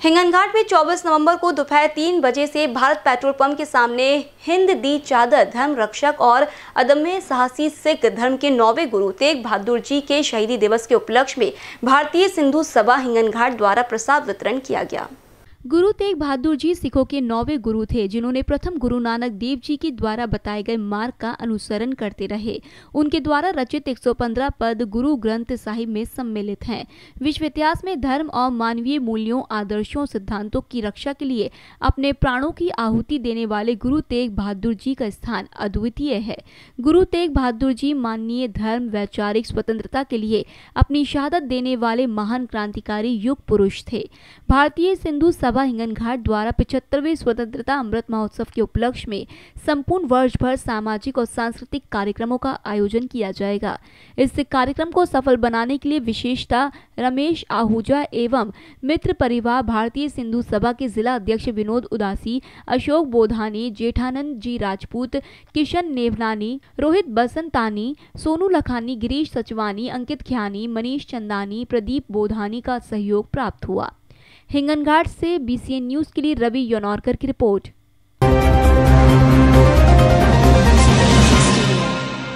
हिंगनघाट में 24 नवंबर को दोपहर तीन बजे से भारत पेट्रोल पंप के सामने हिंद दी चादर, धर्म रक्षक और अदम्य साहसी सिख धर्म के नौवे गुरु तेग बहादुर जी के शहीदी दिवस के उपलक्ष्य में भारतीय सिंधु सभा हिंगनघाट द्वारा प्रसाद वितरण किया गया। गुरु तेग बहादुर जी सिखों के नौवे गुरु थे, जिन्होंने प्रथम गुरु नानक देव जी के द्वारा बताए गए मार्ग का अनुसरण करते रहे। उनके द्वारा रचित 115 पद गुरु ग्रंथ साहिब में सम्मिलित हैं। विश्व इतिहास में धर्म और मानवीय मूल्यों, आदर्शों, सिद्धांतों की रक्षा के लिए अपने प्राणों की आहुति देने वाले गुरु तेग बहादुर जी का स्थान अद्वितीय है। गुरु तेग बहादुर जी माननीय धर्म, वैचारिक स्वतंत्रता के लिए अपनी शहादत देने वाले महान क्रांतिकारी युग पुरुष थे। भारतीय सिंधु सभा हिंगन घाट द्वारा पिछहत्तरवें स्वतंत्रता अमृत महोत्सव के उपलक्ष्य में संपूर्ण वर्ष भर सामाजिक और सांस्कृतिक कार्यक्रमों का आयोजन किया जाएगा। इस कार्यक्रम को सफल बनाने के लिए विशेषता रमेश आहूजा एवं मित्र परिवार भारतीय सिंधु सभा के जिला अध्यक्ष विनोद उदासी, अशोक बोधानी, जेठानंद जी राजपूत, किशन नेवनानी रोहित बसंतानी, सोनू लखानी, गिरीश सचवानी, अंकित ख्यानी, मनीष चंदानी, प्रदीप बोधानी का सहयोग प्राप्त हुआ। हिंगनघाट से बीसीएन न्यूज़ के लिए रवि योनौरकर की रिपोर्ट।